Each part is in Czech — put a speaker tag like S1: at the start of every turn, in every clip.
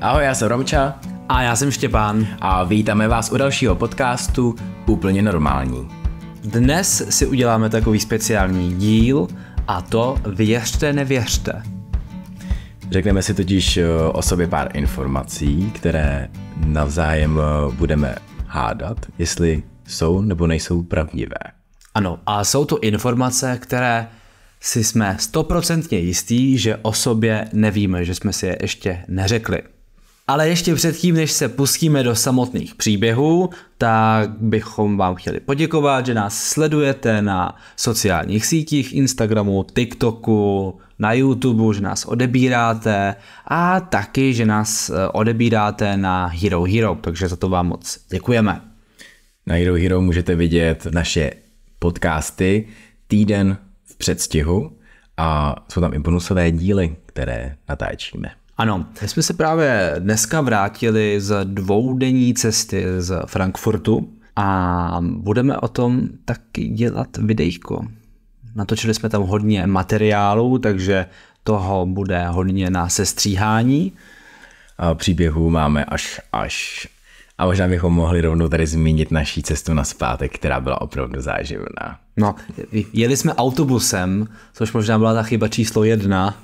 S1: Ahoj, já jsem Romča
S2: A já jsem Štěpán.
S1: a vítáme vás u dalšího podcastu Úplně normální.
S2: Dnes si uděláme takový speciální díl a to věřte, nevěřte.
S1: Řekneme si totiž eh, o sobě pár informací, které navzájem eh, budeme hádat, jestli jsou nebo nejsou pravdivé.
S2: Ano, a jsou to informace, které si jsme stoprocentně jistí, že o sobě nevíme, že jsme si je ještě neřekli. Ale ještě předtím, než se pustíme do samotných příběhů, tak bychom vám chtěli poděkovat, že nás sledujete na sociálních sítích, Instagramu, TikToku, na YouTube, že nás odebíráte a taky, že nás eh, odebíráte na Hero Hero, takže za to vám moc děkujeme.
S1: Na Hero Hero můžete vidět naše podcasty týden v předstihu a jsou tam i bonusové díly, které natáčíme.
S2: Ano, my jsme se právě dneska vrátili z dvoudenní cesty z Frankfurtu a budeme o tom taky dělat videjko. Natočili jsme tam hodně materiálu, takže toho bude hodně na sestříhání.
S1: A příběhů máme až až. A možná bychom mohli rovnou tady zmínit naší cestu na zpátek, která byla opravdu záživná.
S2: No, jeli jsme autobusem, což možná byla ta chyba číslo jedna,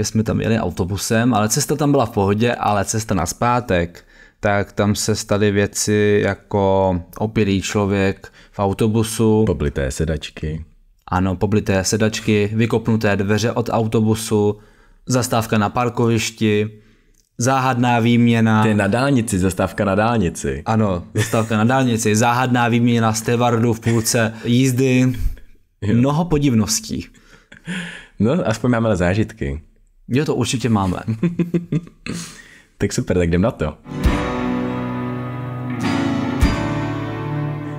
S2: že jsme tam jeli autobusem, ale cesta tam byla v pohodě, ale cesta na zpátek, tak tam se staly věci jako opilý člověk v autobusu,
S1: Poblité sedačky.
S2: ano, poblité sedačky, vykopnuté dveře od autobusu, zastávka na parkovišti, záhadná výměna.
S1: To je na dálnici, zastávka na dálnici.
S2: Ano, zastávka na dálnici, záhadná výměna stevardu v půlce jízdy, mnoho podivností.
S1: No, aspoň máme zážitky.
S2: Jo, to určitě máme.
S1: Tak super, tak jdem na to.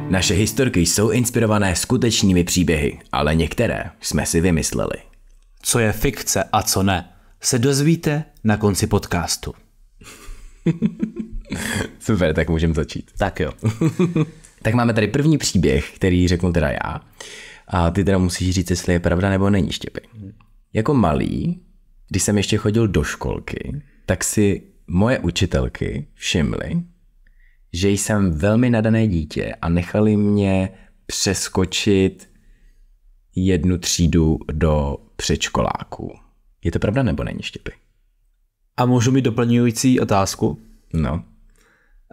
S1: Naše historky jsou inspirované skutečnými příběhy, ale některé jsme si vymysleli.
S2: Co je fikce a co ne, se dozvíte na konci podcastu.
S1: Super, tak můžeme začít.
S2: Tak jo.
S1: Tak máme tady první příběh, který řeknu teda já. A ty teda musíš říct, jestli je pravda nebo není, Štěpy. Jako malý, když jsem ještě chodil do školky, tak si moje učitelky všimly, že jsem velmi nadané dítě a nechali mě přeskočit jednu třídu do předškoláků. Je to pravda nebo není, Štěpy?
S2: A můžu mít doplňující otázku?
S1: No.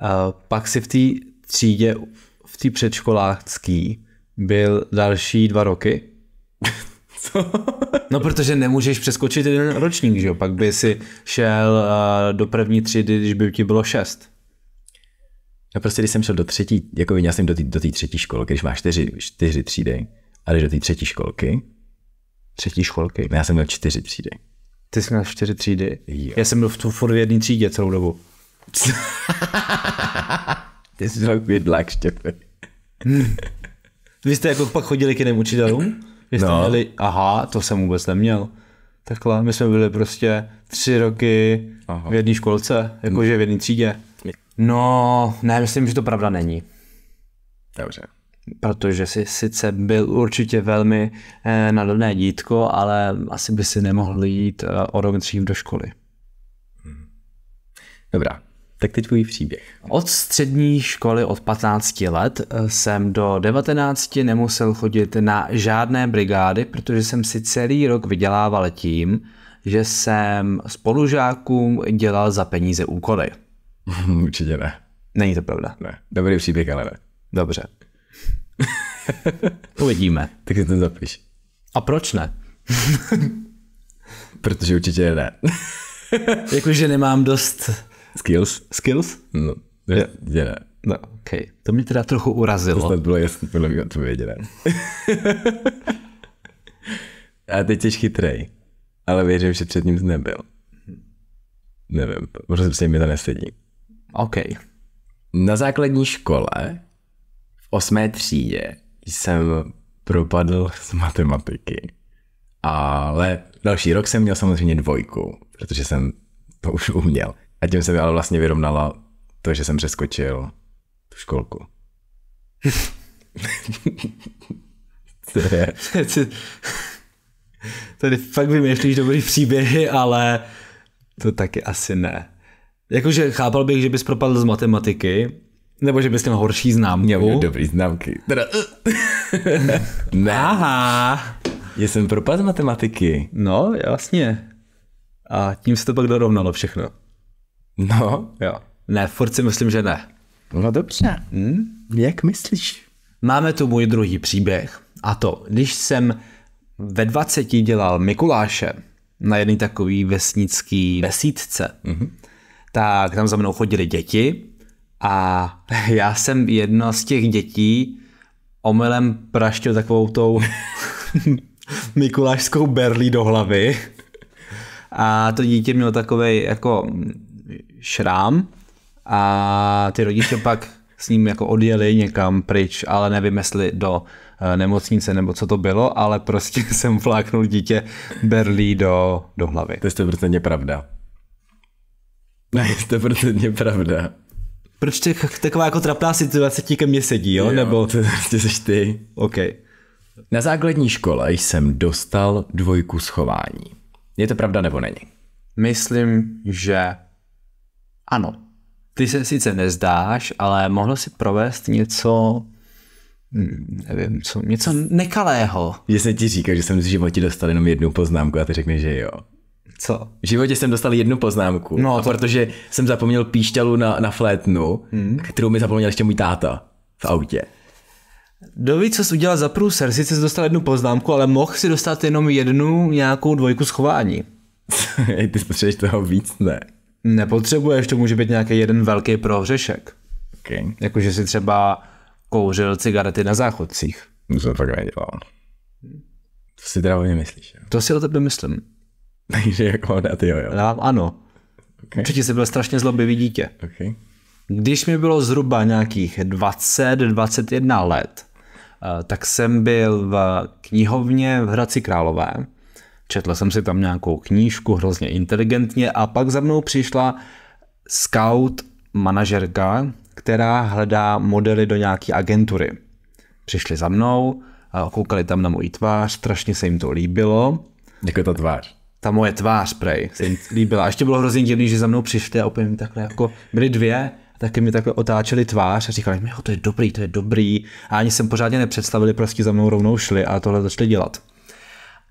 S2: A pak si v té třídě, v té předškolácký, byl další dva roky?
S1: Co?
S2: No, protože nemůžeš přeskočit jeden ročník, že jo? Pak by si šel uh, do první třídy, když by ti bylo šest.
S1: No prostě, když jsem šel do třetí, jako měl jsem do té do té třetí školky, když máš čtyři, čtyři třídy, a jdeš do té třetí školky,
S2: Třetí školky.
S1: no já jsem měl čtyři třídy.
S2: Ty jsi měl čtyři třídy.
S1: Jo.
S2: Já jsem byl v tu furt v jedné třídě celou dobu.
S1: Ty jsi takový bydlák, Štěpy.
S2: Vy jste jako pak chodili k jiným učitelům? Vy jste
S1: No.
S2: měli, aha, to jsem vůbec neměl. Takhle, my jsme byli prostě tři roky
S1: Aha.
S2: v jedné školce, jakože v jedné třídě. No, ne, myslím, že to pravda není.
S1: Dobře.
S2: Protože jsi sice byl určitě velmi eh, nadané dítko, ale asi by si nemohl jít eh, o rok dřív do školy.
S1: Dobrá, tak teď tvůj příběh.
S2: Od střední školy od 15 let eh, jsem do 19 nemusel chodit na žádné brigády, protože jsem si celý rok vydělával tím, že jsem spolužákům dělal za peníze úkoly.
S1: Určitě ne.
S2: Není to pravda.
S1: Ne. Dobrý příběh, ale ne.
S2: Dobře. Uvidíme.
S1: Tak si to zapiš.
S2: A proč ne?
S1: Protože určitě ne.
S2: Jakože nemám dost
S1: Skills?
S2: skills?
S1: No, určitě ne.
S2: No, ok. To mě teda trochu urazilo.
S1: To snad bylo jasný podle mě odpovědi, ne. A teď jsi chytrej. Ale věřím, že před ním jsi nebyl. Nevím, prostě mi to nesedí.
S2: OK.
S1: Na základní škole v osmé třídě jsem propadl z matematiky. Ale další rok jsem měl samozřejmě dvojku, protože jsem to už uměl. A tím se mi ale vlastně vyrovnala to, že jsem přeskočil tu školku. Co je?
S2: Tady fakt vymýšlíš dobrý příběhy, ale to taky asi ne. Jakože chápal bych, že bys propadl z matematiky, nebo že bys měl horší známku.
S1: Dobrý známky. Teda, ne.
S2: Aha.
S1: Já jsem propadl z matematiky.
S2: No, jasně. A tím se to pak dorovnalo všechno.
S1: No,
S2: Jo. Ne, furt si myslím, že ne.
S1: no dobře. Hm? Jak myslíš?
S2: Máme tu můj druhý příběh. A to, když jsem ve 20 dělal Mikuláše na jedné takový vesnický vesítce, mm-hmm. tak tam za mnou chodili děti a já jsem jedno z těch dětí omylem praštil takovou tou mikulášskou berlí do hlavy. A to dítě mělo takový jako šrám a ty rodiče pak s ním jako odjeli někam pryč, ale nevím, jestli do eh, nemocnice nebo co to bylo, ale prostě jsem fláknul dítě berlí do, do hlavy.
S1: To je 100% pravda. Ne, je 100% pravda.
S2: Proč je taková jako trapná situace ti ke mně sedí, jo? jo nebo...
S1: To prostě jsi ty.
S2: OK.
S1: Na základní škole jsem dostal dvojku schování. Je to pravda nebo není?
S2: Myslím, že ano. Ty se sice nezdáš, ale mohl si provést něco, hm, nevím, co, něco nekalého.
S1: Že jsem ti říkal, že jsem v životě dostal jenom jednu poznámku a ty řekneš, že jo.
S2: Co?
S1: V životě jsem dostal jednu poznámku,
S2: No,
S1: a
S2: to-
S1: protože jsem zapomněl píšťalu na, na flétnu, hmm. kterou mi zapomněl ještě můj táta v autě.
S2: Kdo ví, co jsi udělal za průser? Sice jsi dostal jednu poznámku, ale mohl si dostat jenom jednu nějakou dvojku schování.
S1: ty potřebuješ toho víc, ne?
S2: Nepotřebuješ, to může být nějaký jeden velký prohřešek.
S1: Okay.
S2: Jakože si třeba kouřil cigarety na záchodcích.
S1: To jsem fakt nedělal. To si teda hodně myslíš, jo?
S2: To si o tebe myslím.
S1: Takže jako na ty jo, jo.
S2: Já, ano.
S1: Okay.
S2: Určitě jsi byl strašně zlobivý dítě.
S1: Okay.
S2: Když mi bylo zhruba nějakých 20-21 let, eh, tak jsem byl v knihovně v Hradci Králové. Četl jsem si tam nějakou knížku, hrozně inteligentně a pak za mnou přišla scout manažerka, která hledá modely do nějaké agentury. Přišli za mnou, a koukali tam na moji tvář, strašně se jim to líbilo.
S1: Jako ta tvář.
S2: Ta moje tvář, prej, se jim líbila. A ještě bylo hrozně divný, že za mnou přišli a opět mi takhle jako, byly dvě, taky mi takhle otáčeli tvář a říkali mi, jo, to je dobrý, to je dobrý. A ani jsem pořádně nepředstavili, prostě za mnou rovnou šli a tohle začali dělat.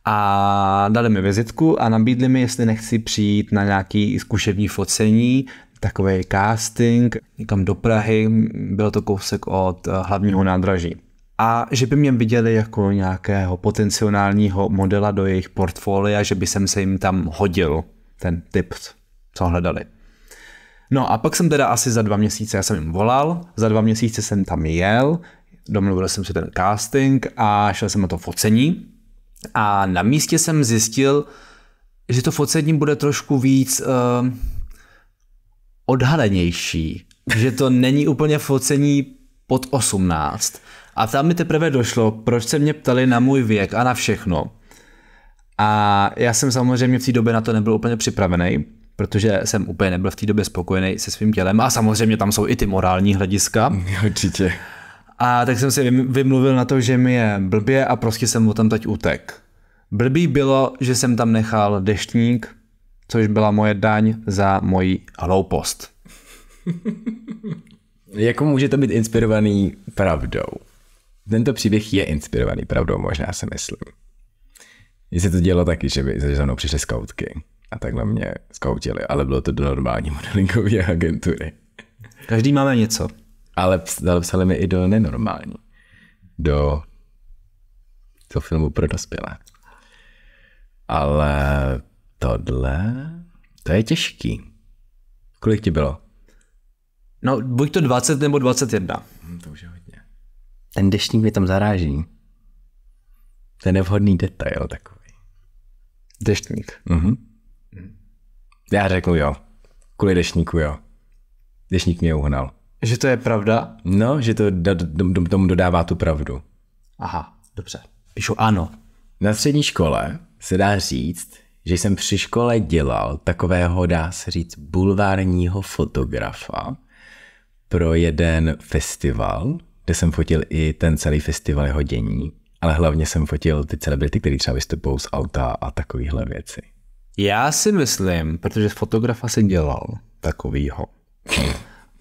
S2: A dali mi vizitku a nabídli mi, jestli nechci přijít na nějaký zkušební focení, takový casting, někam do Prahy, bylo to kousek od eh, hlavního nádraží. A že by mě viděli jako nějakého potenciálního modela do jejich portfolia, že by jsem se jim tam hodil, ten typ, co hledali. No a pak jsem teda asi za dva měsíce, já jsem jim volal, za dva měsíce jsem tam jel, domluvil jsem si ten casting a šel jsem na to focení. A na místě jsem zjistil, že to focení bude trošku víc uh, odhalenější. Že to není úplně focení pod 18. A tam mi teprve došlo, proč se mě ptali na můj věk a na všechno. A já jsem samozřejmě v té době na to nebyl úplně připravený, protože jsem úplně nebyl v té době spokojený se svým tělem a samozřejmě tam jsou i ty morální hlediska.
S1: Určitě.
S2: A tak jsem si vym- vymluvil na to, že mi je blbě a prostě jsem mu tam teď utek. Blbý bylo, že jsem tam nechal deštník, což byla moje daň za moji hloupost.
S1: Jako může to být inspirovaný pravdou. Tento příběh je inspirovaný pravdou, možná si myslím. Mně se to dělo taky, že by za mnou přišly skautky a takhle mě skautili, ale bylo to do normální modelingové agentury.
S2: Každý máme něco.
S1: Ale ps- psali mi i do nenormální. Do, do filmu pro dospělé. Ale tohle, to je těžký. Kolik ti bylo?
S2: No, buď to 20 nebo 21.
S1: Hm, to už je hodně. Ten deštník mě tam zaráží. To je nevhodný detail takový.
S2: Deštník.
S1: Mhm. Já řeknu jo. Kvůli deštníku jo. Deštník mě uhnal.
S2: Že to je pravda?
S1: No, že to do, do, do, tomu dodává tu pravdu.
S2: Aha, dobře. Píšu ano.
S1: Na střední škole se dá říct, že jsem při škole dělal takového, dá se říct, bulvárního fotografa pro jeden festival, kde jsem fotil i ten celý festival jeho dění, ale hlavně jsem fotil ty celebrity, které třeba vystupují z auta a takovéhle věci.
S2: Já si myslím, protože fotografa jsem dělal, takového.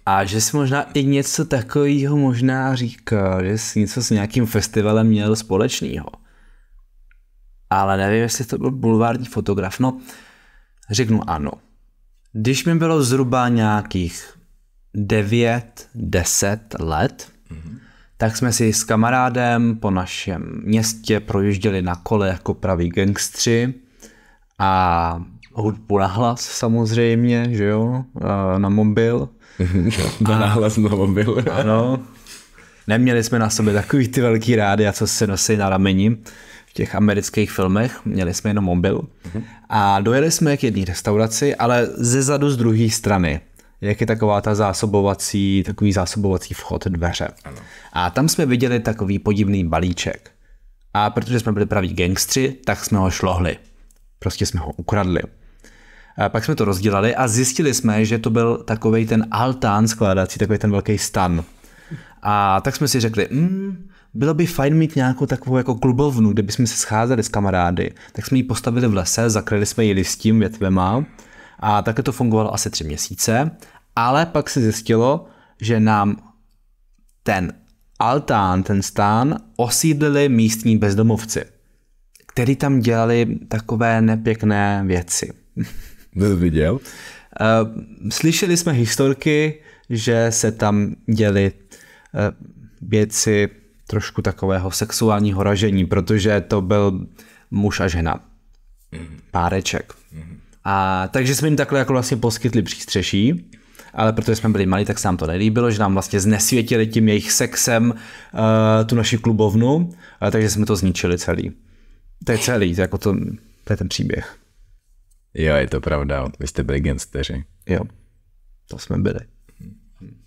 S2: A že jsi možná i něco takového možná říkal, že jsi něco s nějakým festivalem měl společného. Ale nevím, jestli to byl bulvární fotograf. No, řeknu ano. Když mi bylo zhruba nějakých 9-10 let, mm-hmm. tak jsme si s kamarádem po našem městě projížděli na kole jako praví gangstři a hudbu na hlas samozřejmě, že jo, na mobil.
S1: na hlas na mobil.
S2: ano. Neměli jsme na sobě takový ty velký rády, a co se nosí na rameni v těch amerických filmech, měli jsme jenom mobil. A dojeli jsme k jedné restauraci, ale ze zadu z druhé strany jak je taková ta zásobovací, takový zásobovací vchod dveře. Ano. A tam jsme viděli takový podivný balíček. A protože jsme byli praví gangstři, tak jsme ho šlohli. Prostě jsme ho ukradli. Pak jsme to rozdělali a zjistili jsme, že to byl takový ten altán skládací, takový ten velký stan. A tak jsme si řekli, mm, bylo by fajn mít nějakou takovou jako klubovnu, kde bychom se scházeli s kamarády. Tak jsme ji postavili v lese, zakryli jsme ji listím, větvema a také to fungovalo asi tři měsíce, ale pak se zjistilo, že nám ten altán, ten stán, osídlili místní bezdomovci, kteří tam dělali takové nepěkné věci.
S1: Viděl?
S2: Eh, slyšeli jsme historky, že se tam děli eh, věci trošku takového sexuálního ražení, protože to byl muž a žena. Mhm. Páreček. Mm-hmm. A takže jsme jim takhle jako vlastně poskytli přístřeší, ale protože jsme byli malí, tak se nám to nelíbilo, že nám vlastně znesvětili tím jejich sexem uh, tu naši klubovnu, uh, takže jsme to zničili celý. To je celý, to je, jako to, to je ten příběh.
S1: Jo, je to pravda, vy jste byli gangsteři.
S2: Jo, to jsme byli.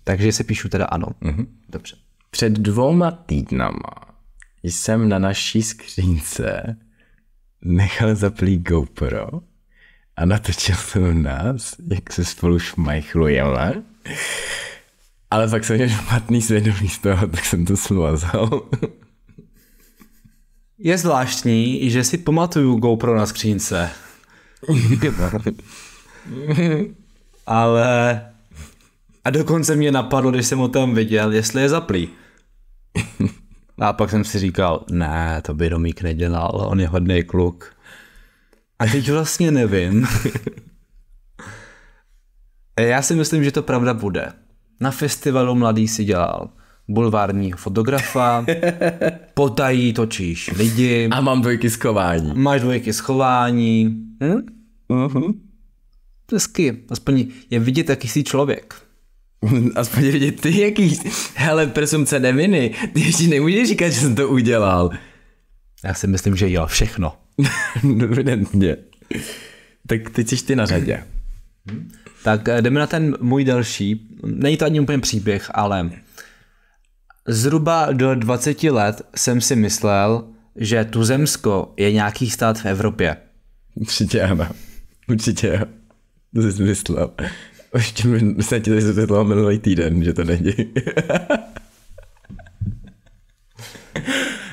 S2: Takže si píšu teda ano. Mm-hmm. Dobře.
S1: Před dvouma týdnama jsem na naší skřínce nechal zaplý GoPro a natočil jsem nás, jak se spolu šmajchlujeme. Ale pak jsem měl špatný svědomí z toho, tak jsem to smazal.
S2: Je zvláštní, že si pamatuju GoPro na skřínce. Ale... A dokonce mě napadlo, když jsem ho tam viděl, jestli je zaplý. A pak jsem si říkal, ne, to by Romík nedělal, on je hodný kluk. A teď vlastně nevím. Já si myslím, že to pravda bude. Na festivalu mladý si dělal bulvárního fotografa, potají točíš lidi.
S1: A mám dvojky schování.
S2: Máš dvojky schování. Hm? Uh-huh. Hezky, aspoň je vidět, jaký jsi člověk.
S1: Aspoň je vidět ty, jaký Hele, presumce neviny. Ty ještě nemůžeš říkat, že jsem to udělal.
S2: Já si myslím, že dělal všechno.
S1: Evidentně. Tak teď jsi ty na řadě.
S2: Tak eh, jdeme na ten můj další. Není to ani úplně příběh, ale zhruba do 20 let jsem si myslel, že Tuzemsko je nějaký stát v Evropě.
S1: Určitě ano. Určitě jo. To jsi myslel. Ještě mi se ti to minulý týden, že to není.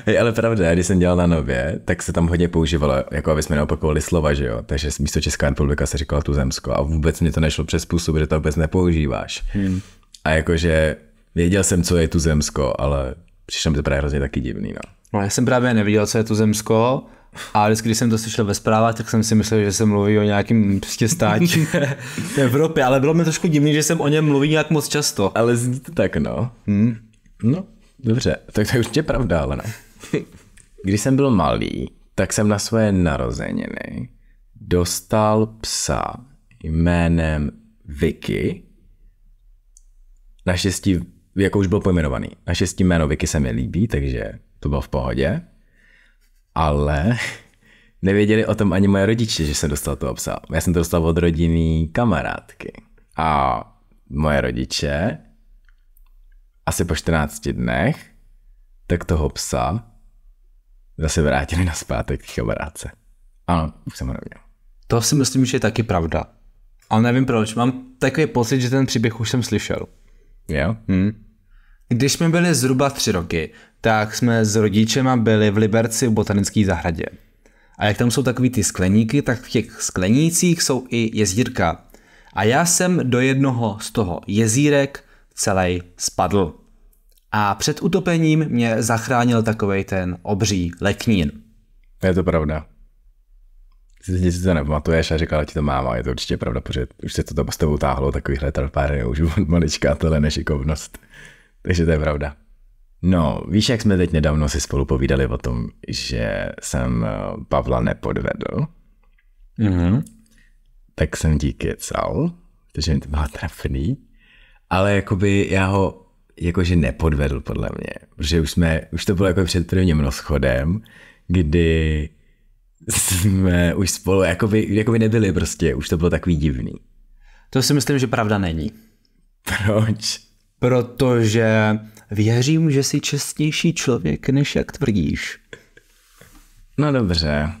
S1: Hej, ale pravda, když jsem dělal na Nově, tak se tam hodně používalo, jako aby jsme neopakovali slova, že jo. Takže místo Česká republika se říkala tu zemsko a vůbec mě to nešlo přes způsob, že to vůbec nepoužíváš. Hmm. A jakože věděl jsem, co je tu zemsko, ale přišlo mi to právě hrozně taky divný, no.
S2: No já jsem právě neviděl, co je tu zemsko, a vždycky, když jsem to slyšel ve zprávách, tak jsem si myslel, že se mluví o nějakým prostě státě v Evropě, ale bylo mi trošku divný, že jsem o něm mluví nějak moc často.
S1: Ale zní to tak, no. Hmm. No, dobře, tak to je určitě pravda, ale ne. Když jsem byl malý, tak jsem na své narozeniny dostal psa jménem Vicky. Naštěstí, jako už byl pojmenovaný, naštěstí jméno Vicky se mi líbí, takže to bylo v pohodě. Ale nevěděli o tom ani moje rodiče, že jsem dostal toho psa. Já jsem to dostal od rodinný kamarádky. A moje rodiče asi po 14 dnech tak toho psa zase vrátili na zpátek k kamarádce. Ano, už jsem nevěděl.
S2: To si myslím, že je taky pravda. Ale nevím proč, mám takový pocit, že ten příběh už jsem slyšel.
S1: Jo?
S2: Hmm. Když jsme byli zhruba tři roky, tak jsme s rodičema byli v Liberci v botanické zahradě. A jak tam jsou takový ty skleníky, tak v těch sklenících jsou i jezdírka. A já jsem do jednoho z toho jezírek celý spadl. A před utopením mě zachránil takovej ten obří leknín.
S1: Je to pravda. Ty si to nepamatuješ a říkala ti to máma, je to určitě pravda, protože už se to s tebou táhlo, takovýhle trpáry, už od malička tohle nešikovnost. Takže to je pravda. No, víš, jak jsme teď nedávno si spolu povídali o tom, že jsem eh, Pavla nepodvedl,
S2: Mhm.
S1: tak jsem ti kecal, protože mi to bylo trapný, ale jakoby já ho jakože nepodvedl podle mě, protože už jsme, už to bylo jako před prvním rozchodem, kdy jsme už spolu jakoby, jakoby nebyli prostě, už to bylo takový divný.
S2: To si myslím, že pravda není.
S1: Proč?
S2: Protože věřím, že jsi čestnější člověk, než jak tvrdíš.
S1: No dobře.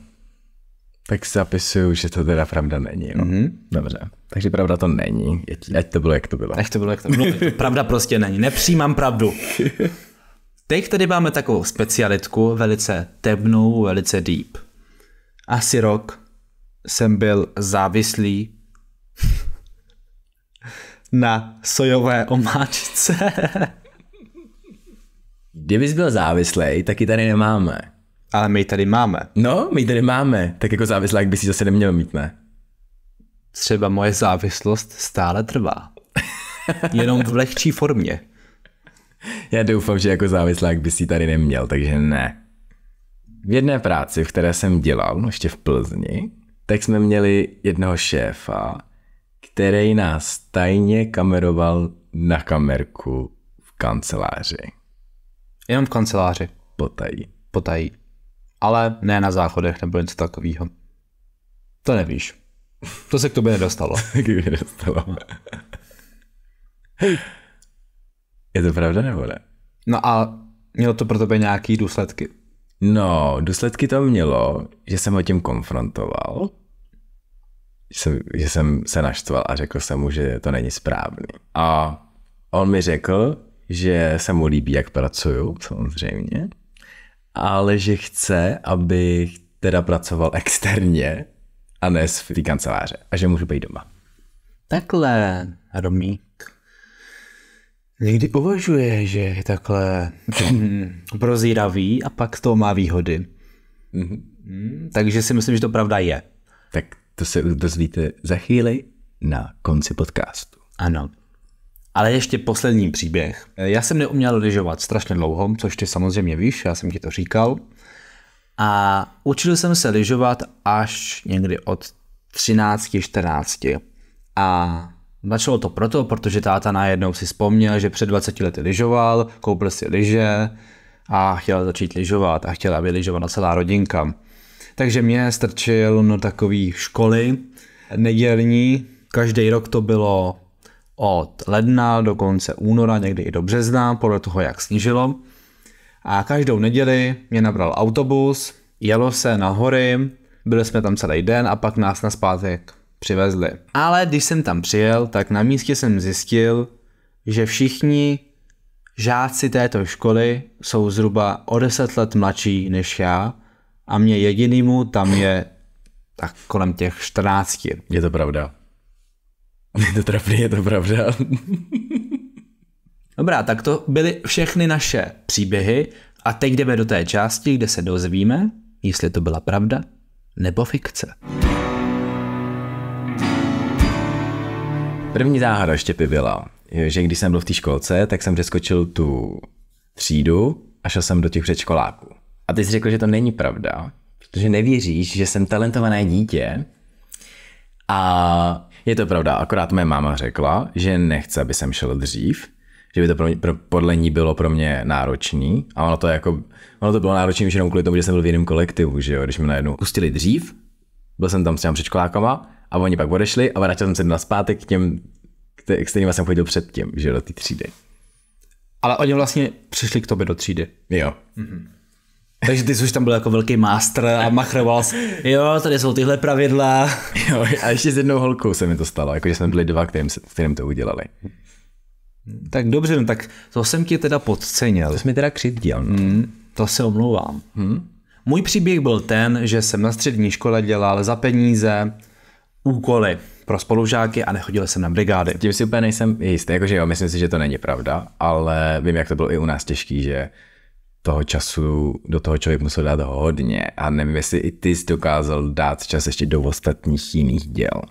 S1: Tak si zapisuju, že to teda pravda není. Mm-hmm. Dobře. Takže pravda to není. Ať- Ať to bylo, jak to bylo.
S2: Ať to bylo, jak to bylo. Pravda prostě není. Nepřijímám pravdu. Teď tady máme takovou specialitku, velice temnou, velice deep. Asi rok jsem byl závislý na sojové omáčce.
S1: Kdybys byl závislej, tak ji tady nemáme.
S2: Ale my ji tady máme.
S1: No, my ji tady máme. Tak jako závislák by si zase neměl mít, ne?
S2: Třeba moje závislost stále trvá. Jenom v lehčí formě.
S1: Já doufám, že jako závislák by si ji tady neměl, takže ne. V jedné práci, v které jsem dělal, ještě v Plzni, tak jsme měli jednoho šéfa, který nás tajně kameroval na kamerku v kanceláři.
S2: Jenom v kanceláři.
S1: Potají.
S2: Potají. Ale ne na záchodech nebo něco takového. To nevíš. To se k tobě nedostalo.
S1: Taky mi dostalo. Je to pravda nebo ne?
S2: No a mělo to pro tebe nějaký důsledky.
S1: No, důsledky to mělo, že jsem ho tím konfrontoval, jsem, že jsem se naštval a řekl jsem mu, že to není správný. A on mi řekl, že se mu líbí, jak pracuju, samozřejmě, ale že chce, abych teda pracoval externě a ne z té kanceláře a že můžu být doma.
S2: Takhle, Romík. Někdy uvažuje, že je takhle prozíravý a pak to má výhody. Mm, Takže si myslím, že to pravda je.
S1: Tak to se dozvíte za chvíli na konci podcastu.
S2: Ano. Ale ještě poslední příběh. Já jsem neuměl lyžovat strašně dlouho, což ty samozřejmě víš, já jsem ti to říkal. A učil jsem se lyžovat až někdy od 13-14. A začalo to proto, protože táta najednou si vzpomněl, že před 20 lety lyžoval, koupil si lyže a chtěl začít lyžovat a chtěl, aby lyžovala celá rodinka. Takže mě strčil na takový školy nedělní. Každý rok to bylo od ledna do konce února, někdy i do března, podle toho, jak snížilo. A každou neděli mě nabral autobus, jelo se na hory, byli jsme tam celý den a pak nás na zpátek přivezli. Ale když jsem tam přijel, tak na místě jsem zjistil, že všichni žáci této školy jsou zhruba o 10 let mladší než já a mě jedinýmu tam je tak kolem těch 14.
S1: Je to pravda. Je to trapný, je to pravda.
S2: Dobrá, tak to byly všechny naše příběhy a teď jdeme do té části, kde se dozvíme, jestli to byla pravda nebo fikce.
S1: První záhada Štěpy byla, že když jsem byl v té školce, tak jsem přeskočil tu třídu a šel jsem do těch předškoláků. A ty jsi řekl, že to není pravda, protože nevěříš, že jsem talentované dítě a je to pravda, akorát moje máma řekla, že nechce, aby jsem šel dřív, že by to pro mě, pro, podle ní bylo pro mě náročný a ono to jako, ono to bylo náročný už jenom kvůli tomu, že jsem byl v jiném kolektivu, že jo, když mě najednou pustili dřív, byl jsem tam s těmi předškolákama a oni pak odešli a vrátil jsem se naspátek k těm, k kterým jsem chodil předtím, že do té třídy.
S2: Ale oni vlastně přišli k tobě do třídy.
S1: Jo.
S2: Takže ty jsi už tam byl jako velký master a machroval jsi, jo, tady jsou tyhle pravidla.
S1: jo. A ještě s jednou holkou se mi to stalo, jakože jsme byli dva, kterým, se, kterým to udělali.
S2: Tak dobře, no tak to jsem ti teda podcenil.
S1: To jsi mi teda křivdil, no.
S2: Hmm, to se omlouvám. Hmm. Můj příběh byl ten, že jsem na střední škole dělal za peníze úkoly pro spolužáky a nechodil jsem na brigády.
S1: Tím si úplně nejsem jistý, jakože jo, myslím si, že to není pravda, ale vím, jak to bylo i u nás těžký, že toho času do toho člověk musel dát hodně a nevím, jestli i ty jsi dokázal dát čas ještě do ostatních jiných děl.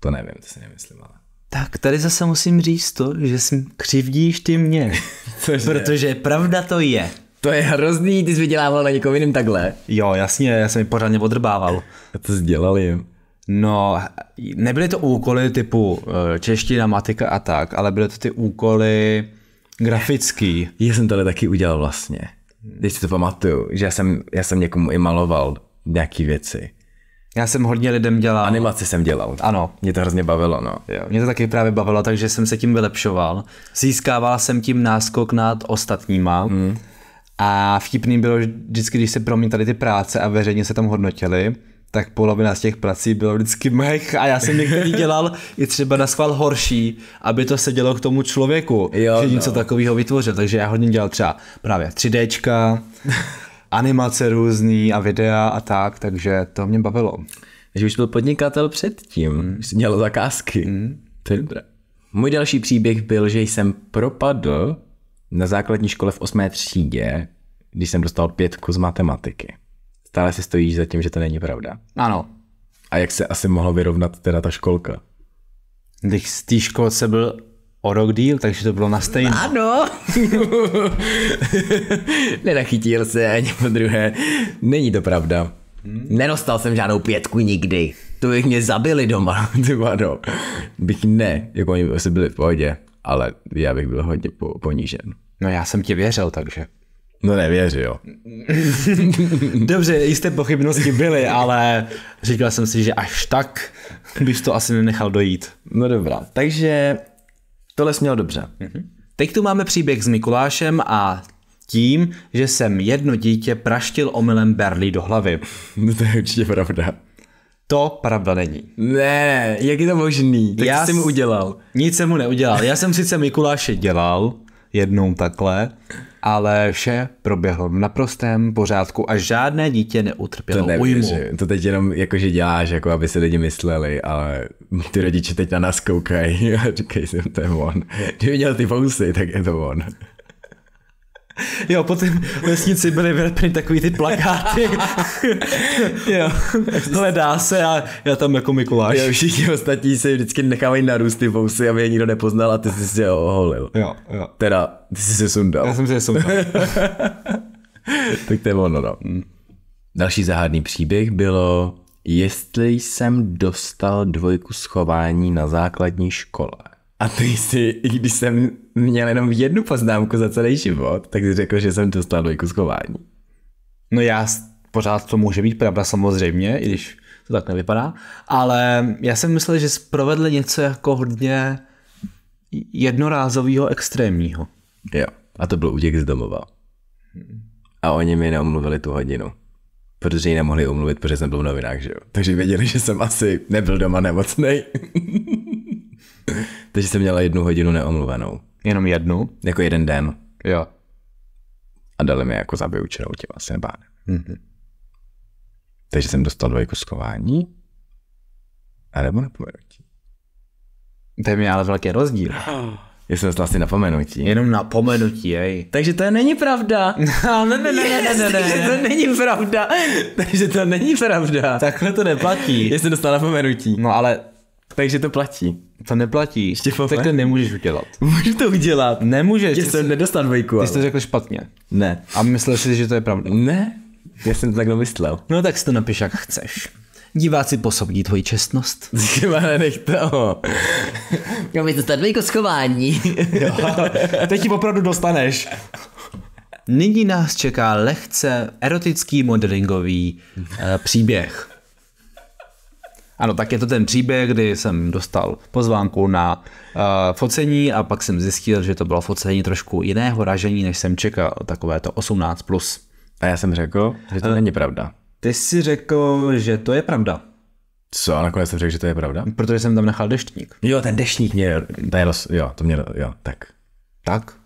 S1: To nevím, to si nemyslím, ale.
S2: Tak tady zase musím říct to, že jsi křivdíš ty mě. Protože pravda to je.
S1: To je hrozný, ty jsi vydělával na někoho jiným takhle.
S2: Jo, jasně, já jsem ji pořádně odrbával.
S1: A to jsi dělal jim.
S2: No, nebyly to úkoly typu eh, čeština, matika a tak, ale byly to ty úkoly grafický.
S1: Já jsem tohle taky udělal vlastně. Když si to pamatuju, že já jsem, já jsem někomu i maloval nějaký věci.
S2: Já jsem hodně lidem dělal.
S1: Animaci jsem dělal.
S2: Ano.
S1: Mě to hrozně bavilo, no.
S2: Jo, mě to taky právě bavilo, takže jsem se tím vylepšoval. Získával jsem tím náskok nad ostatníma. Hmm. A vtipný bylo vždycky, když se promítali ty práce a veřejně se tam hodnotili, tak polovina z těch prací bylo vždycky mech a já jsem některý dělal i třeba na schvál horší, aby to sedělo k tomu člověku,
S1: Jo,
S2: že
S1: no.
S2: něco takového vytvořil. Takže já hodně dělal třeba právě 3Dčka, animace různý a videa a tak, takže to mě bavilo.
S1: Takže už byl podnikatel předtím, mm. jsi dělal zakázky. Mm. To je dobré. Můj další příběh byl, že jsem propadl na základní škole v osmé třídě, když jsem dostal pětku z matematiky. Stále si stojíš za tím, že to není pravda.
S2: Ano,
S1: A jak se asi mohlo vyrovnat teda ta školka?
S2: když z té školce byl o rok díl, takže to bylo na stejno.
S1: Ano. Nenachytil se ani po druhé. Není to pravda. Nedostal jsem žádnou pětku nikdy. To bych mě zabili doma, ty vado. Bych ne, jako oni asi byli v pohodě, ale já bych byl hodně po, ponížen.
S2: No já jsem ti věřil, takže.
S1: No nevěři, jo.
S2: Dobře, jisté pochybnosti byly, ale říkal jsem si, že až tak bys to asi nenechal dojít.
S1: No dobrá, takže tohle jsi měl dobře.
S2: Teď tu máme příběh s Mikulášem a tím, že jsem jedno dítě praštil omylem berlí do hlavy.
S1: No to je určitě pravda.
S2: To pravda není.
S1: Ne, jak je to možný? Tak
S2: Já
S1: jsi mu udělal.
S2: Nic jsem mu neudělal. Já jsem sice Mikuláše dělal, jednou takhle, ale vše proběhlo v naprostém pořádku a žádné dítě neutrpělo
S1: To
S2: újmu.
S1: nevěřím. To teď jenom jakože děláš, jako aby si lidi mysleli, ale ty rodiče teď na nás koukají a říkají si, to je on. Kdyby měl ty fousy, tak je to on.
S2: Jo, potom vesnici byly vylepeny takový ty plakáty. jo, hledá se a já tam jako Mikuláš.
S1: Jo, všichni ostatní si vždycky nechávají narůst ty fousy, aby je nikdo nepoznal a ty jsi si je oholil.
S2: Jo, jo.
S1: Teda, ty jsi se sundal.
S2: Já jsem si je soukal.
S1: Tak to je ono, no. Další záhadný příběh bylo, jestli jsem dostal dvojku schování na základní škole. A ty jsi, i když jsem měl jenom jednu poznámku za celý život, tak jsi řekl, že jsem dostal dvojku schování.
S2: No já pořád to může být pravda samozřejmě, i když to tak nevypadá, ale já jsem myslel, že jsi provedl něco jako hodně jednorázového extrémního.
S1: Jo. A to byl útěk z domova. A oni mi neomluvili tu hodinu. Protože ji nemohli omluvit, protože jsem byl v novinách, že jo. Takže věděli, že jsem asi nebyl doma nemocnej. Takže jsem měla jednu hodinu neomluvenou.
S2: Jenom jednu?
S1: Jako jeden den.
S2: Jo.
S1: A dali mi jako za vyučenou těm asi. Mm-hmm. Takže jsem dostal dvojku schování. A nebo napomenutí.
S2: To je mi ale velký rozdíl.
S1: Já jsem dostal asi napomenutí.
S2: Jenom napomenutí, jej.
S1: Takže to není pravda.
S2: ne, ne, ne, ne, ne, ne,
S1: Takže to není pravda. Takže to není pravda.
S2: Takhle to neplatí.
S1: Já jsem dostal napomenutí.
S2: No ale
S1: Takže to platí.
S2: to neplatí.
S1: Štěfové?
S2: Tak to nemůžeš udělat.
S1: Můžu to udělat.
S2: Nemůžeš.
S1: Já
S2: Ty,
S1: jsem nedostal dvojku,
S2: ty
S1: ale...
S2: jsi to řekl špatně.
S1: Ne.
S2: A myslel jsi, že to je pravda.
S1: Ne. Já jsem to takhle myslel.
S2: No tak si to napiš, jak chceš. Diváci posoudí tvoji čestnost.
S1: Ale nech toho. Já mi dostat dvojku schování.
S2: Teď ti opravdu dostaneš. Nyní nás čeká lehce erotický modelingový uh, příběh. Ano, tak je to ten příběh, kdy jsem dostal pozvánku na uh, focení a pak jsem zjistil, že to bylo focení trošku jiného ražení, než jsem čekal, takové to 18+. Plus.
S1: A já jsem řekl, že to není pravda.
S2: Ty jsi řekl, že to je pravda,
S1: Co? A nakonec jsem řekl, že to je pravda?
S2: protože jsem tam nechal deštník.
S1: Jo, ten dešník mě, to je roz, jo, to mě, jo, tak.
S2: Tak?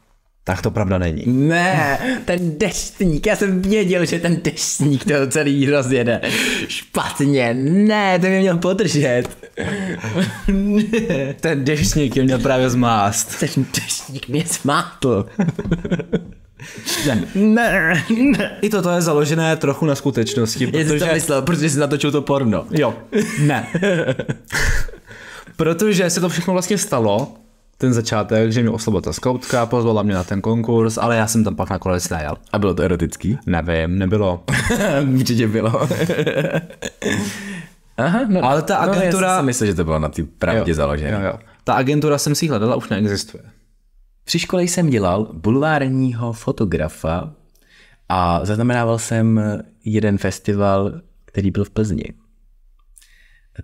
S2: Tak to pravda není.
S1: Ne, ten deštník, já jsem věděl, že ten deštník to celý rozjede špatně. Ne, to mě měl podržet.
S2: Ten deštník je měl právě zmást.
S1: Ten deštník mě smátl.
S2: Ne.
S1: Ne, ne.
S2: I toto je založené trochu na skutečnosti,
S1: Já jsem to
S2: protože...
S1: myslel, protože jsi natočil to porno.
S2: Jo, ne. protože se to všechno vlastně stalo, ten začátek, že mě oslovila ta skautka, pozvala mě na ten konkurs, ale já jsem tam pak nakonec nejel.
S1: A bylo to erotický?
S2: Nevím, nebylo.
S1: Určitě bylo. Aha, no,
S2: Ale ta
S1: no,
S2: agentura-
S1: já jsem si myslel, že to bylo na ty pravdě založené.
S2: Jo, jo. Ta agentura jsem si hledala, už neexistuje.
S1: Při škole jsem dělal bulvárního fotografa a zaznamenával jsem jeden festival, který byl v Plzni.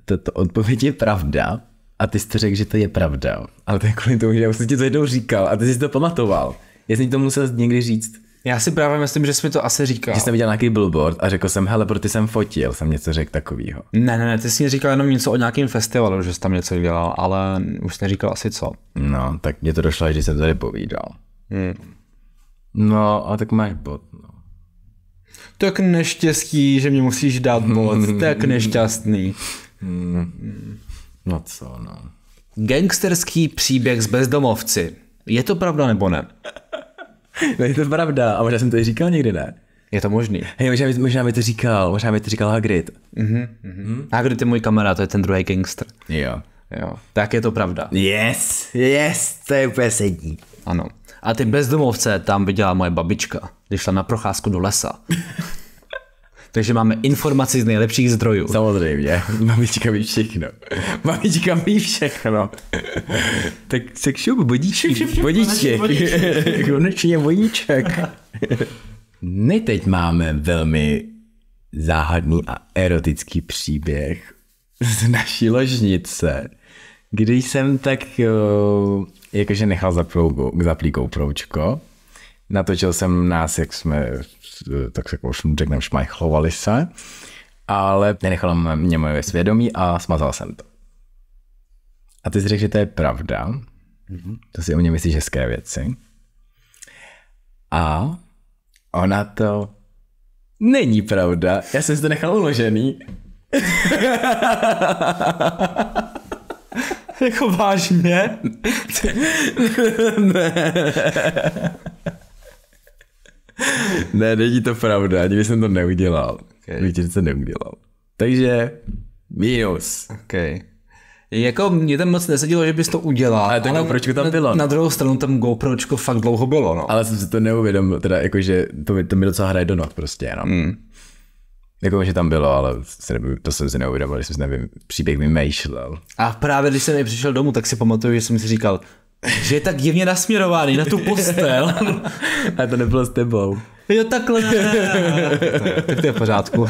S1: Toto odpověď je pravda a ty jsi to řekl, že to je pravda. Ale to je kvůli tomu, že já už jsem ti to jednou říkal a ty jsi to pamatoval. Já jsem ti to musel někdy říct,
S2: Já si právě myslím, že jsi mi to asi říkal.
S1: že jsem viděl nějaký billboard a řekl jsem, hele, pro ty jsem fotil, jsem něco řekl takového.
S2: Ne, ne, ne, ty jsi mi říkal jenom něco o nějakém festivalu, že jsi tam něco dělal, ale už jsi neříkal asi co.
S1: No, tak mě to došlo, až když jsem to tady povídal.
S2: Hmm.
S1: No, a tak máš bod. No.
S2: Tak neštěstí, že mě musíš dát bod, tak nešťastný.
S1: No co, no.
S2: Gangsterský příběh s bezdomovci. Je to pravda nebo ne?
S1: No je to pravda, a možná jsem to i říkal někdy, ne?
S2: Je to možný.
S1: Hej, možná, mi- možná mi to říkal, možná mi to říkal Hagrid.
S2: A kdy ty můj kamarád, to je ten druhý gangster.
S1: Jo.
S2: Jo. Tak je to pravda.
S1: Yes, yes, to je úplně sedí.
S2: Ano. A ty bezdomovce tam viděla moje babička, když šla na procházku do lesa. Takže máme informaci z nejlepších zdrojů.
S1: Samozřejmě, mamička ví všechno. Mamička ví všechno. tak se kšup, bodíček, bodíček. Konečně bodíček. My teď máme velmi záhadný a erotický příběh z naší ložnice, když jsem tak jo, jakože nechal zaplý proučko, natočil jsem nás, jak jsme tak jako řekneme šmajchlovali se, ale nenechalo mě moje svědomí a smazal jsem to. A ty jsi řekl, že to je pravda. To si o mě myslíš hezké věci. A ona to není pravda. Já jsem si to nechal uložený.
S2: Jako vážně?
S1: Ne, není to pravda, ani bych jsem to neudělal.
S2: Okay.
S1: Že to neudělal. Takže minus.
S2: Okay. Jako mě tam moc nesedělo, že bys to udělal.
S1: Ale to GoPročko tam
S2: na,
S1: bylo.
S2: Na druhou stranu tam GoPročko fakt dlouho bylo, no.
S1: Ale jsem si to neuvědomil, teda jakože to, mi- to mi docela hraje do not prostě, no. Mm. Jako, že tam bylo, ale to jsem si neuvědomil, když jsem si nevím, příběh vymýšlel.
S2: A právě když jsem přišel domů, tak si pamatuju, že jsem si říkal, že je tak divně nasměrovaný na tu postel.
S1: A to nebylo s tebou.
S2: jo, takhle. tak to je v pořádku.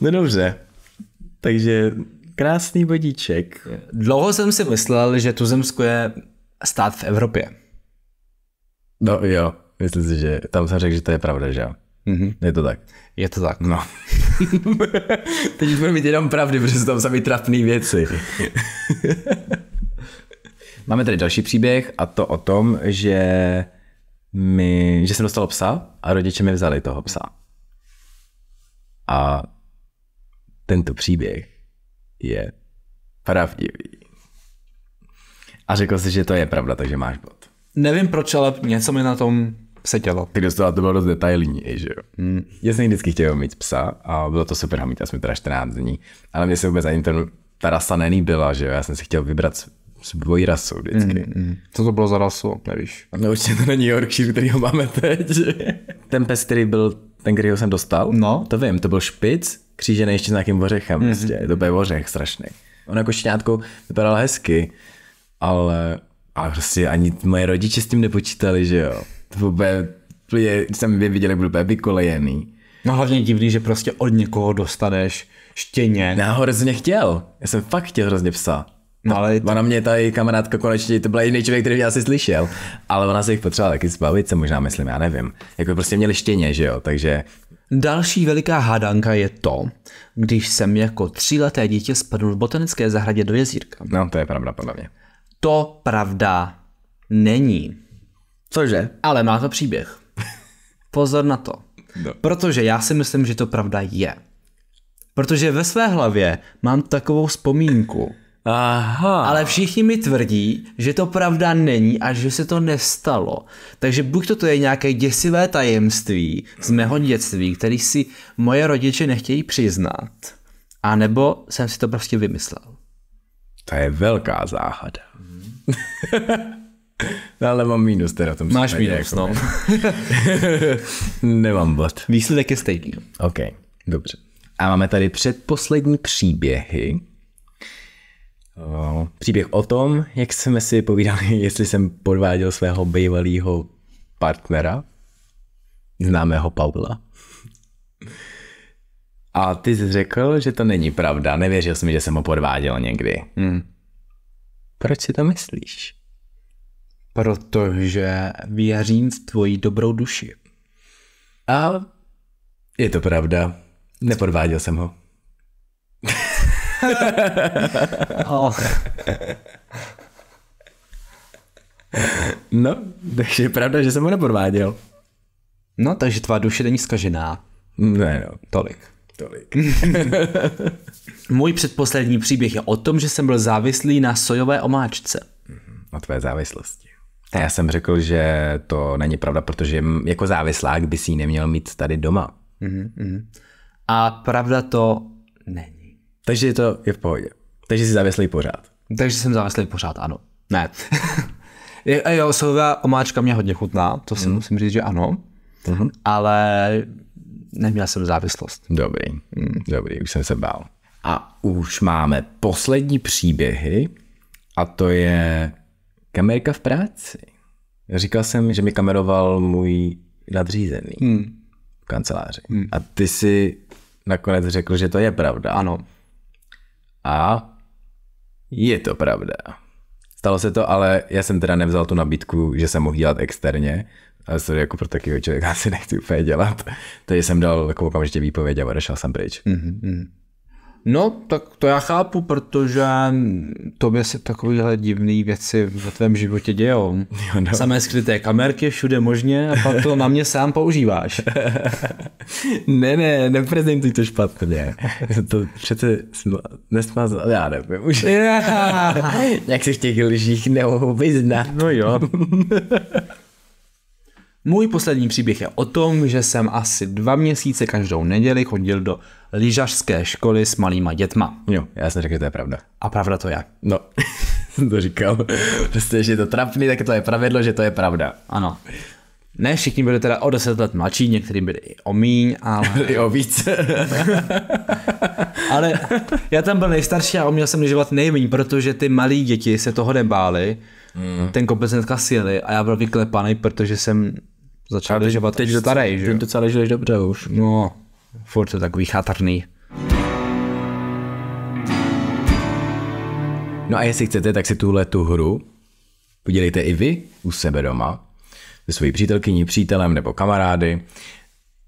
S1: No dobře. Takže krásný bodíček.
S2: Dlouho jsem si myslel, že Tuzemsko je stát v Evropě.
S1: No jo, myslím si, že tam jsem řekl, že to je pravda, že jo? Mm-hmm. Je to tak.
S2: Je to tak.
S1: No. Teď budeme mít jenom pravdy, protože jsou tam sami trapné věci. Máme tady další příběh a to o tom, že, mi, že jsem dostal psa a rodiče mi vzali toho psa. A tento příběh je pravdivý. A řekl si, že to je pravda, takže máš bod.
S2: Nevím proč, ale něco mi na tom sedělo.
S1: Tak dostala to bylo dost detailní, že jo. Hmm. Já jsem vždycky chtěl mít psa a bylo to super, a mít jsme teda 14 dní. Ale mě se vůbec ani ten, ta rasa nelíbila, že jo. Já jsem si chtěl vybrat s- svoji rasu vždycky. Hmm.
S2: Mm. Co to bylo za rasu, nevíš?
S1: No určitě to není Yorkshire, který ho máme teď. ten pes, který byl ten, který ho jsem dostal,
S2: No.
S1: to vím, to byl špic, křížený ještě s nějakým ořechem, mm-hmm. prostě. to byl ořech strašný. On jako šťátko vypadal hezky, ale, ale prostě ani moje rodiče s tím nepočítali, že jo. To úplně, když jsem je viděl, jak byl úplně vykolejený.
S2: No hlavně divný, že prostě od někoho dostaneš štěně.
S1: Já ho hrozně chtěl. Já jsem fakt chtěl hrozně psa.
S2: No ale
S1: Ona mě ta její kamarádka konečně, to byl jediný člověk, který mě asi slyšel, ale ona se jich potřebovala taky zbavit se, možná myslím, já nevím. Jako prostě měli štěně, že jo, takže
S2: Další veliká hádanka je to, když jsem jako tříleté dítě spadl v botanické zahradě do jezírka.
S1: no to je pravda podle mě.
S2: To pravda Není.
S1: Cože?
S2: Ale má to příběh. Pozor na to.
S1: No.
S2: Protože já si myslím, že to pravda je. Protože ve své hlavě mám takovou vzpomínku.
S1: Aha.
S2: Ale všichni mi tvrdí, že to pravda není a že se to nestalo. Takže buď to, je nějaké děsivé tajemství z mého dětství, který si moje rodiče nechtějí přiznat. A nebo jsem si to prostě vymyslel.
S1: To je velká záhada. no, ale mám mínus teda tom
S2: Máš
S1: případě,
S2: mínus,
S1: jako-
S2: no.
S1: Nemám bod.
S2: Výsledek je stejný.
S1: OK, dobře. A máme tady předposlední příběhy. O, příběh o tom, jak jsme si povídali, jestli jsem podváděl svého bývalého partnera, známého Paula. A ty jsi řekl, že to není pravda. Nevěřil jsi mi, že jsem ho podváděl někdy.
S2: Hmm.
S1: Proč si to myslíš?
S2: Protože věřím v tvoji dobrou duši.
S1: A je to pravda. Nepodváděl jsem ho.
S2: Oh.
S1: No, takže je pravda, že jsem ho nepodváděl.
S2: No, takže tvá duše není skažená.
S1: Ne, no,
S2: Tolik.
S1: tolik.
S2: Můj předposlední příběh je o tom, že jsem byl závislý na sojové omáčce.
S1: O tvé závislosti. A já jsem řekl, že to není pravda, protože jako závislák by si ji neměl mít tady doma.
S2: A pravda to není.
S1: Takže to je v pohodě. Takže jsi závislý pořád.
S2: Takže jsem závislý pořád, ano. Ne. A jo, sojová omáčka mě hodně chutná, to si musím říct, že ano. Ale neměl jsem závislost.
S1: Dobrý, dobrý, už jsem se bál. A už máme poslední příběhy a to je kamerka v práci. Říkal jsem, že mi kameroval můj nadřízený
S2: Hmm.
S1: v kanceláři. A ty si nakonec řekl, že to je pravda.
S2: Ano.
S1: A je to pravda. Stalo se to, ale já jsem teda nevzal tu nabídku, že jsem mohl dělat externě. Ale to jako pro takového člověka asi nechci úplně dělat. Takže jsem dal jako okamžitě výpověď a odešel jsem pryč.
S2: No, tak to já chápu, protože tobě se takovéhle divné věci ve tvém životě dějou.
S1: Jo, no.
S2: Samé skryté kamerky všude možně a pak to na mě sám používáš.
S1: Ne, ne, neprezentuj to špatně. To přece sma- nesmazal, já nevím už. Jak se v těch lžích nemohu vyznat.
S2: No jo. Můj poslední příběh je o tom, že jsem asi dva měsíce každou neděli chodil do lyžařské školy s malýma dětma.
S1: Jo, já jsem řekl, že to je pravda.
S2: A pravda to je.
S1: No, jsem to říkal. Prostě, že je to trapný, tak to je pravidlo, že to je pravda.
S2: Ano. Ne, všichni byli teda o 10 let mladší, některý byli i o míň, ale,
S1: Jo, víc.
S2: ale já tam byl nejstarší a uměl jsem lyžovat nejméně, protože ty malí děti se toho nebáli, mm. ten kopec hnedka sjeli a já byl vyklepaný, protože jsem začal lyžovat teď starý, že jo?
S1: docela ležíš dobře už.
S2: No, furt to takový chatrný.
S1: No a jestli chcete, tak si tuhle tu hru podělejte i vy u sebe doma se svojí přítelkyní, přítelem nebo kamarády.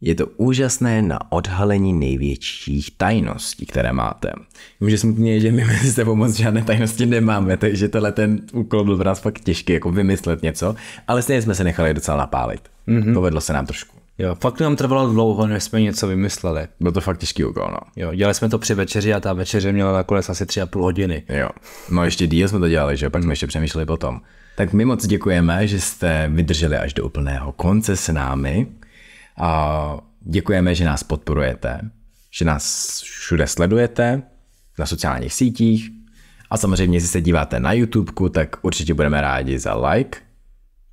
S1: Je to úžasné na odhalení největších tajností, které máte. Vím, že smutně že my mezi sebou moc žádné tajnosti nemáme, takže tenhle ten úkol byl pro nás fakt těžký, jako vymyslet něco, ale stejně jsme se nechali docela napálit. Mm-hmm. Povedlo se nám trošku.
S2: Jo, fakt nám trvalo dlouho, než jsme něco vymysleli.
S1: Byl to fakt těžký úkol, no.
S2: Jo, dělali jsme to při večeři a ta večeře měla nakonec asi tři a půl hodiny.
S1: Jo. No ještě díl jsme to dělali, že pak jsme ještě přemýšleli potom. Tak my moc děkujeme, že jste vydrželi až do úplného konce s námi a děkujeme, že nás podporujete, že nás všude sledujete na sociálních sítích a samozřejmě, jestli se díváte na YouTube, tak určitě budeme rádi za like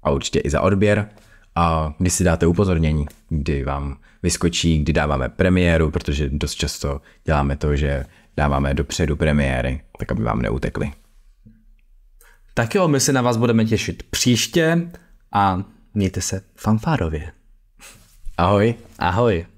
S1: a určitě i za odběr a když si dáte upozornění, kdy vám vyskočí, kdy dáváme premiéru, protože dost často děláme to, že dáváme dopředu premiéry, tak aby vám neutekly.
S2: Tak jo, my se na vás budeme těšit příště a mějte se fanfárově.
S1: Ahoj!
S2: Ahoj.